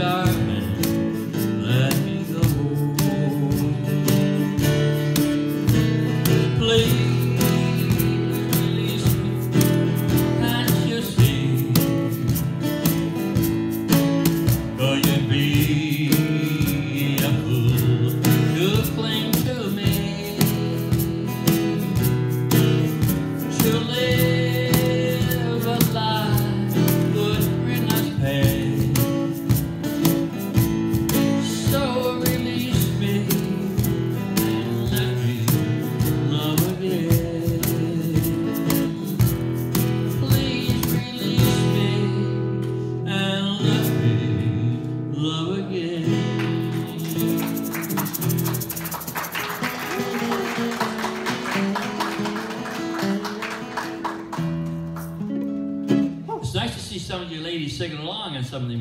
let me please. It's nice to see some of you ladies singing along on some of the